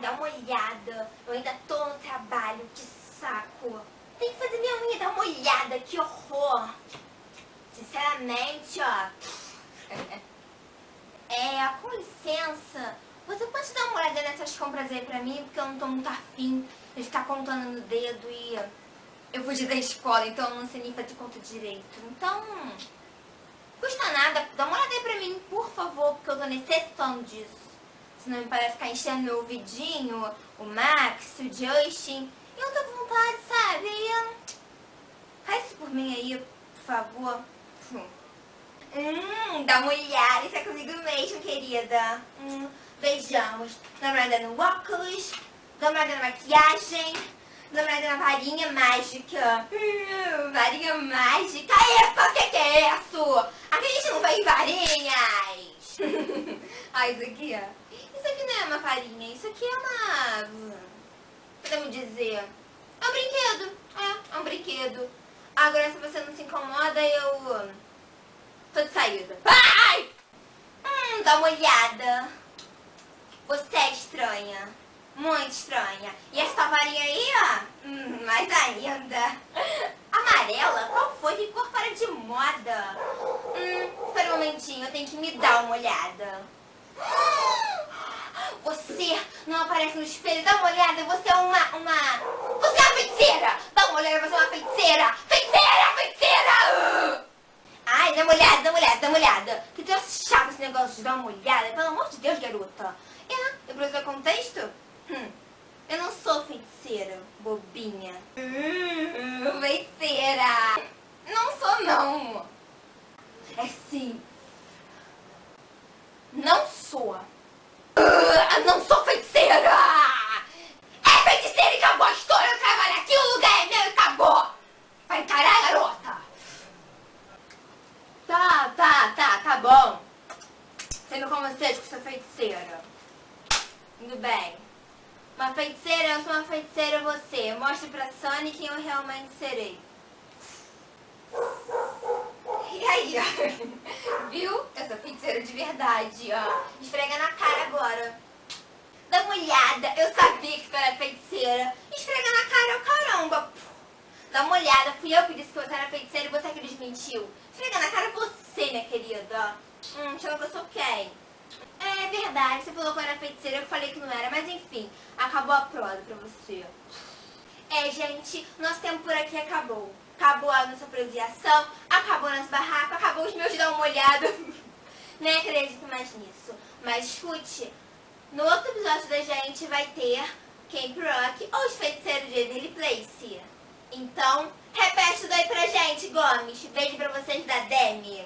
dá uma olhada. Eu ainda tô no trabalho, que saco. Tem que fazer minha unha, dá uma olhada, que horror. Sinceramente, ó. É, com licença. Você pode dar uma olhada nessas compras aí pra mim? Porque eu não tô muito afim de ficar contando no dedo e... Eu fugi da escola, então eu não sei nem fazer conta direito. Então... Custa nada, dá uma olhada aí pra mim, por favor, porque eu tô necessitando disso. Me parece ficar enchendo meu ouvidinho, o Max, o Justin. Eu tô com vontade, sabe? Faz isso por mim aí, por favor. Hum, dá uma olhada, isso é comigo mesmo, querida. Hum, uma olhada no óculos, olhada na maquiagem, olhada na varinha mágica. Hum, varinha mágica. Epa, o que, que é isso? Aqui a gente não faz varinhas. ah, isso aqui, ó. É uma farinha, isso aqui é uma... Podemos dizer... É um brinquedo. É, é um brinquedo. Agora, se você não se incomoda, eu... Tô de saída. Ai! Hum, dá uma olhada. Você é estranha. Muito estranha. E essa varinha aí, ó. Hum, mais ainda. Amarela? Qual foi? Que cor fora de moda? Hum, espera um momentinho. Eu tenho que me dar uma olhada. Você não aparece no espelho. Dá uma olhada. Você é uma... uma... Você é uma feiticeira. Dá uma olhada. Você é uma feiticeira. Feiticeira, feiticeira. Ai, dá uma olhada, dá uma olhada, dá uma olhada. Que Deus chato esse negócio de dar uma olhada. Pelo amor de Deus, garota. É, e pro seu contexto? Hum, eu não sou feiticeira, bobinha. Hum, feiticeira. Não sou, não. É sim. Não sou. Uh, não sou feiticeira. É feiticeira e acabou a história. Eu trabalho aqui, o lugar é meu e acabou. Vai encarar, garota. Tá, tá, tá, tá bom. Tenho com vocês que sou feiticeira. Tudo bem. Uma feiticeira, eu sou uma feiticeira você. Mostre pra Sony quem eu realmente serei. E aí. Viu? Eu sou feiticeira de verdade, ó. Esfrega na cara agora. Dá uma olhada. Eu sabia que tu era feiticeira. Esfrega na cara, caramba. Dá uma olhada. Fui eu que disse que você era feiticeira e você que desmentiu. Esfrega na cara você, minha querida. Hum, chama que eu sou quem? É verdade, você falou que eu era feiticeira, eu falei que não era, mas enfim, acabou a prosa pra você. É, gente, nosso tempo por aqui acabou. Acabou a nossa proseação, acabou nosso barraco, acabou os meus de dar uma olhada. Nem acredito mais nisso. Mas escute, no outro episódio da gente vai ter Camp Rock ou os feiticeiros de Everly Place. Então, repete tudo aí pra gente, Gomes. Beijo pra vocês da Demi.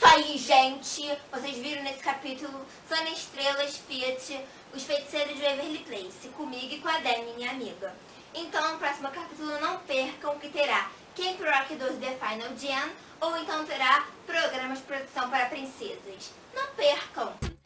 Isso aí, gente. Vocês viram nesse capítulo Sana Estrelas, Fiat, os feiticeiros de Waverly Place, comigo e com a Demi, minha amiga. Então, no próximo capítulo, não percam que terá Camp Rock 12 The Final Gen, ou então terá programas de produção para princesas. Não percam!